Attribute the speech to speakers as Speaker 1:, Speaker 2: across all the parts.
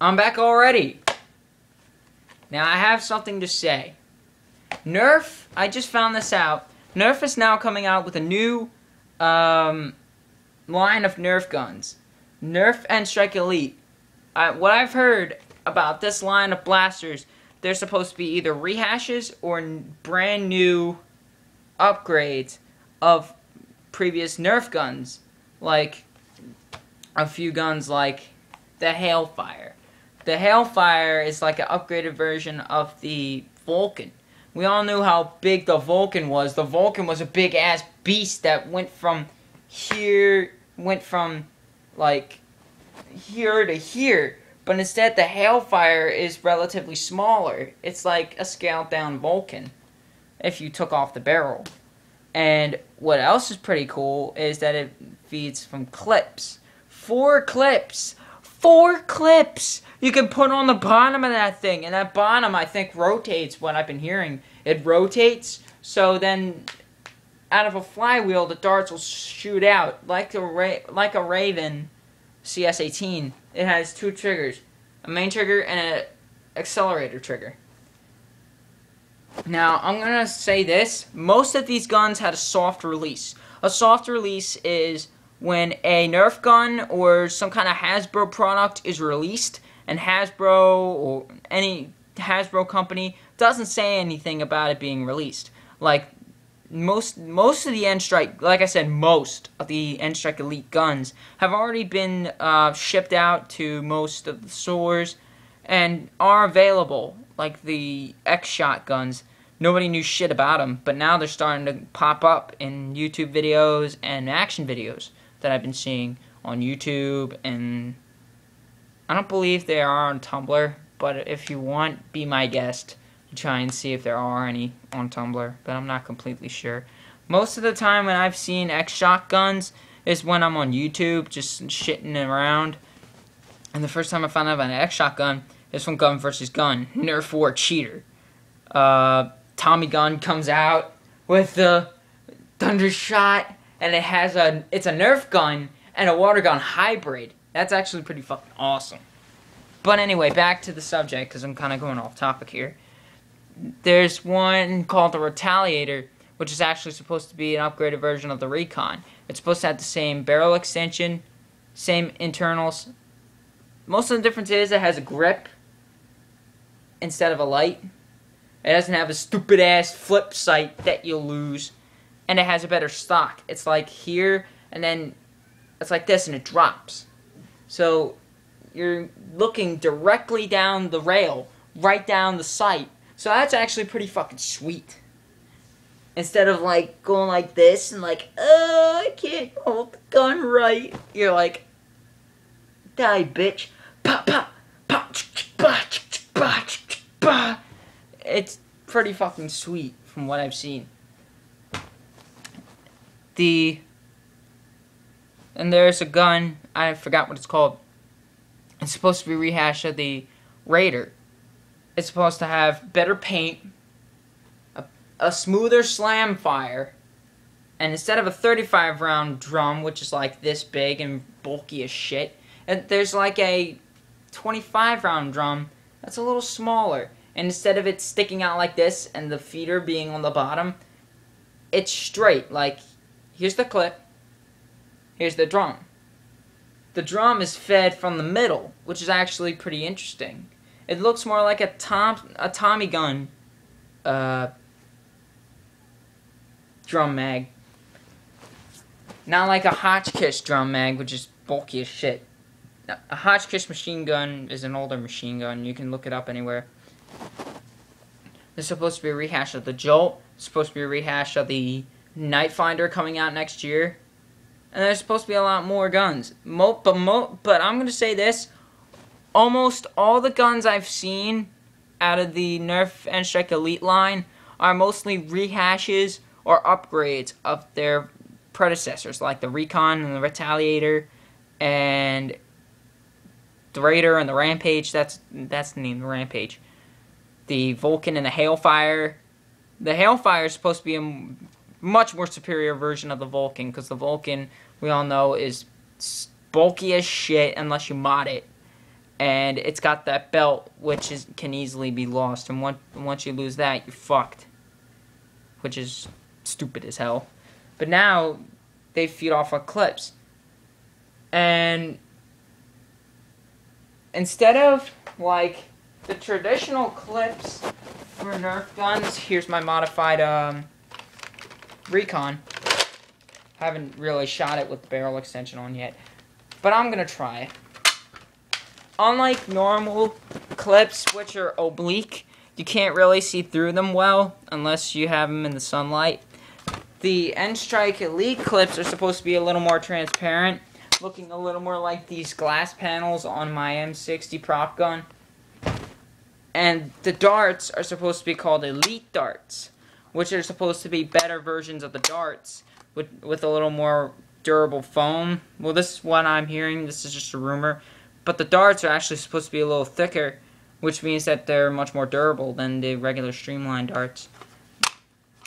Speaker 1: I'm back already. Now I have something to say. Nerf, I just found this out. Nerf is now coming out with a new um, line of Nerf guns. Nerf N-Strike Elite. What I've heard about this line of blasters, they're supposed to be either rehashes or brand new upgrades of previous Nerf guns. Like a few guns like the Hailfire. The Hailfire is like an upgraded version of the Vulcan. We all knew how big the Vulcan was. The Vulcan was a big ass beast that went from here, went from like here to here. But instead, the Hailfire is relatively smaller. It's like a scaled down Vulcan if you took off the barrel. And what else is pretty cool is that it feeds from clips. Four clips! Four clips! You can put on the bottom of that thing. And that bottom, I think, rotates what I've been hearing. It rotates, so then out of a flywheel, the darts will shoot out like a ra- like a Raven CS18. It has two triggers, a main trigger and an accelerator trigger. Now, I'm gonna say this: most of these guns had a soft release. A soft release is when a Nerf gun or some kind of Hasbro product is released, and Hasbro or any Hasbro company doesn't say anything about it being released. Like most most of the N Strike, like I said, most of the N Strike Elite guns have already been uh, shipped out to most of the stores and are available. Like the X Shot guns, nobody knew shit about them, but now they're starting to pop up in YouTube videos and action videos that I've been seeing on YouTube, and I don't believe they are on Tumblr. But if you want, be my guest try and see if there are any on Tumblr, but I'm not completely sure. Most of the time when I've seen X Shot guns is when I'm on YouTube just shitting around. And the first time I found out about an X Shot gun is from Gun vs. Gun, Nerf War Cheater. Uh, Tommy Gun comes out with the Thunder Shot, and it has a it's a Nerf gun and a water gun hybrid. That's actually pretty fucking awesome. But anyway, back to the subject because I'm kind of going off topic here. There's one called the Retaliator, which is actually supposed to be an upgraded version of the Recon. It's supposed to have the same barrel extension, same internals. Most of the difference is it has a grip instead of a light. It doesn't have a stupid ass flip sight that you'll lose. And it has a better stock. It's like here, and then it's like this, and it drops. So you're looking directly down the rail, right down the sight. So that's actually pretty fucking sweet. Instead of like going like this and like, oh, I can't hold the gun right. You're like, die, bitch. Pop, pop, pop, bah, bah, bah. It's pretty fucking sweet from what I've seen. The and there's a gun. I forgot what it's called. It's supposed to be rehash of the Raider. It's supposed to have better paint, a, a smoother slam fire, and instead of a 35 round drum, which is like this big and bulky as shit, and there's like a 25 round drum that's a little smaller. And instead of it sticking out like this and the feeder being on the bottom, it's straight. Like, here's the clip, here's the drum. The drum is fed from the middle, which is actually pretty interesting. It looks more like a Tom a Tommy gun uh, drum mag. Not like a Hotchkiss drum mag, which is bulky as shit. A Hotchkiss machine gun is an older machine gun. You can look it up anywhere. There's supposed to be a rehash of the Jolt. It's supposed to be a rehash of the Nite Finder coming out next year. And there's supposed to be a lot more guns. Mo- but mo- but I'm gonna say this: almost all the guns I've seen out of the Nerf N Strike Elite line are mostly rehashes or upgrades of their predecessors, like the Recon and the Retaliator, and the Raider and the Rampage. That's that's the name, the Rampage. The Vulcan and the Hailfire. The Hailfire is supposed to be a much more superior version of the Vulcan because the Vulcan we all know is bulky as shit unless you mod it, and it's got that belt which is can easily be lost. And once once you lose that you're fucked. Which is stupid as hell. But now they feed off of clips. And instead of like the traditional clips for nerf guns here's my modified um, recon haven't really shot it with the barrel extension on yet but i'm gonna try it unlike normal clips, which are oblique, you can't really see through them well unless you have them in the sunlight. The N-Strike Elite clips are supposed to be a little more transparent, looking a little more like these glass panels on my M60 prop gun. And the darts are supposed to be called Elite darts, which are supposed to be better versions of the darts with, with a little more durable foam. Well, this is what I'm hearing. This is just a rumor. But the darts are actually supposed to be a little thicker, which means that they're much more durable than the regular streamlined darts.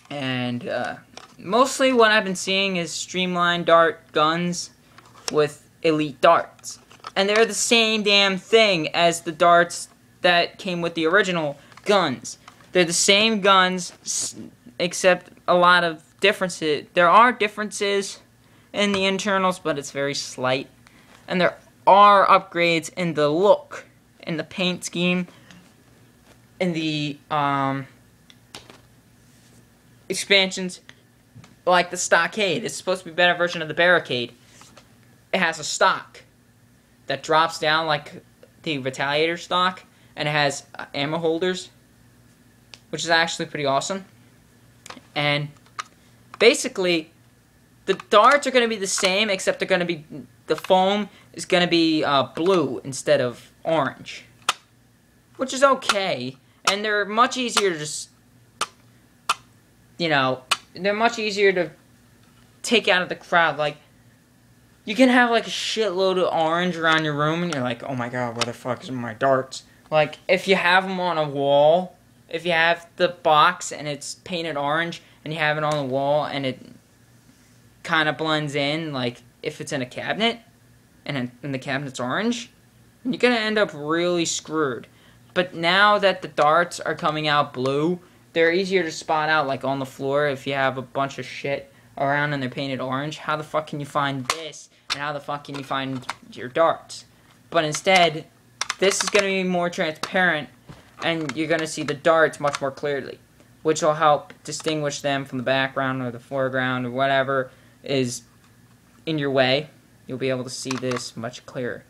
Speaker 1: And uh, mostly what I've been seeing is streamlined dart guns with elite darts. And they're the same damn thing as the darts that came with the original guns. They're the same guns, except a lot of differences. There are differences in the internals, but it's very slight. And there are upgrades in the look, in the paint scheme, in the um, expansions, like the stockade. It's supposed to be a better version of the barricade. It has a stock that drops down like the Retaliator stock, and it has ammo holders, which is actually pretty awesome. And basically, the darts are going to be the same, except they're going to be the foam is going to be uh, blue instead of orange. Which is okay. And they're much easier to just, you know, they're much easier to take out of the crowd. Like, you can have like a shitload of orange around your room and you're like, oh my god, where the fuck is my darts? Like, if you have them on a wall, if you have the box and it's painted orange and you have it on the wall and it kind of blends in, like if it's in a cabinet, and, and the cabinet's orange, you're going to end up really screwed. But now that the darts are coming out blue, they're easier to spot out, like on the floor, if you have a bunch of shit around and they're painted orange. How the fuck can you find this? And how the fuck can you find your darts? But instead, this is going to be more transparent, and you're going to see the darts much more clearly, which will help distinguish them from the background or the foreground or whatever is in your way you'll be able to see this much clearer.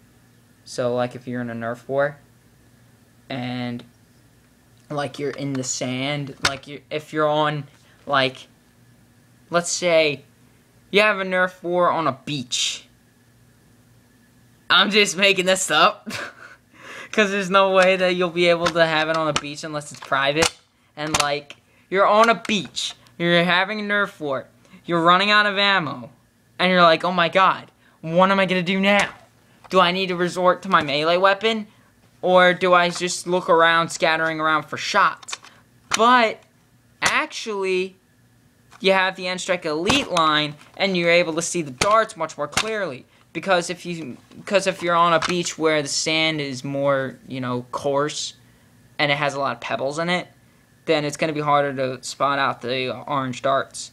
Speaker 1: So like if you're in a Nerf war and like you're in the sand, like you if you're on like let's say you have a Nerf war on a beach. I'm just making this up. Cause there's no way that you'll be able to have it on a beach unless it's private. And like, you're on a beach. You're having a Nerf war. You're running out of ammo. And you're like, oh my god, what am I going to do now? Do I need to resort to my melee weapon? Or do I just look around, scattering around for shots? But, actually, you have the N-Strike Elite line, and you're able to see the darts much more clearly. Because if you, because if you're on a beach where the sand is more, you know, coarse, and it has a lot of pebbles in it, then it's going to be harder to spot out the orange darts.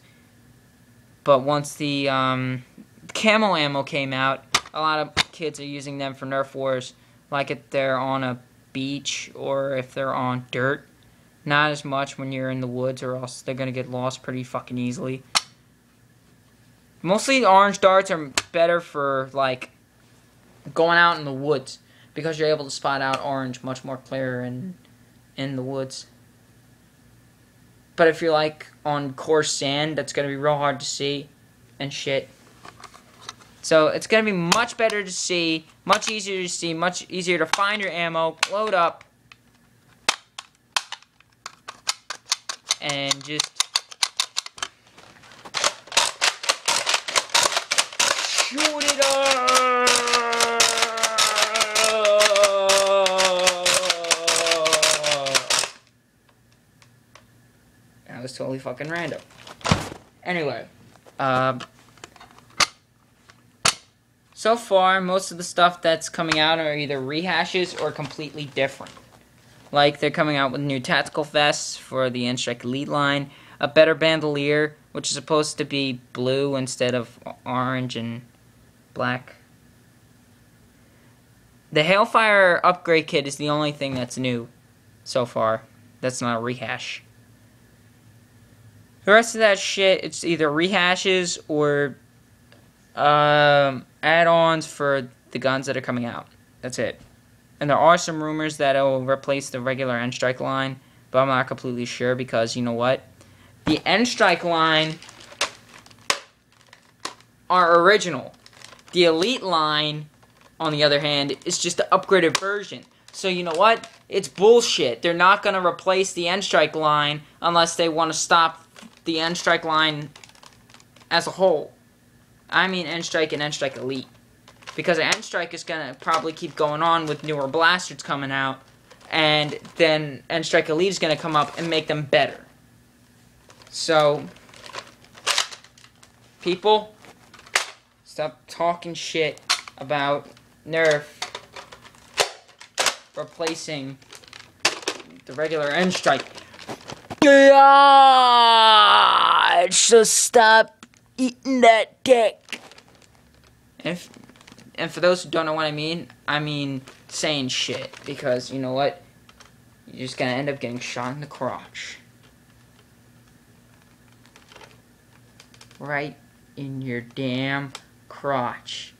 Speaker 1: But once the um, camo ammo came out, a lot of kids are using them for Nerf wars, like if they're on a beach or if they're on dirt. Not as much when you're in the woods, or else they're gonna get lost pretty fucking easily. Mostly orange darts are better for like going out in the woods because you're able to spot out orange much more clear in in the woods. But if you're like on coarse sand, that's gonna be real hard to see and shit. So it's going to be much better to see, much easier to see, much easier to find your ammo, load up, and just shoot it up. That was totally fucking random. Anyway, uh, So far, most of the stuff that's coming out are either rehashes or completely different. Like, they're coming out with new tactical vests for the N-Strike Elite line, a better bandolier, which is supposed to be blue instead of orange and black. The Hailfire upgrade kit is the only thing that's new so far. That's not a rehash. The rest of that shit, it's either rehashes or um, add-ons for the guns that are coming out. That's it. And there are some rumors that it will replace the regular N-Strike line, but I'm not completely sure because, you know what? The N-Strike line are original. The Elite line, on the other hand, is just the upgraded version. So you know what? It's bullshit. They're not going to replace the N-Strike line unless they want to stop the N-Strike line as a whole. I mean N-Strike and N-Strike Elite. Because N-Strike is going to probably keep going on with newer blasters coming out. And then N-Strike Elite is going to come up and make them better. So, people, stop talking shit about Nerf replacing the regular N-Strike. God, so stop eating that dick. And, if, and for those who don't know what I mean, I mean saying shit. Because, you know what? You're just gonna end up getting shot in the crotch. Right in your damn crotch.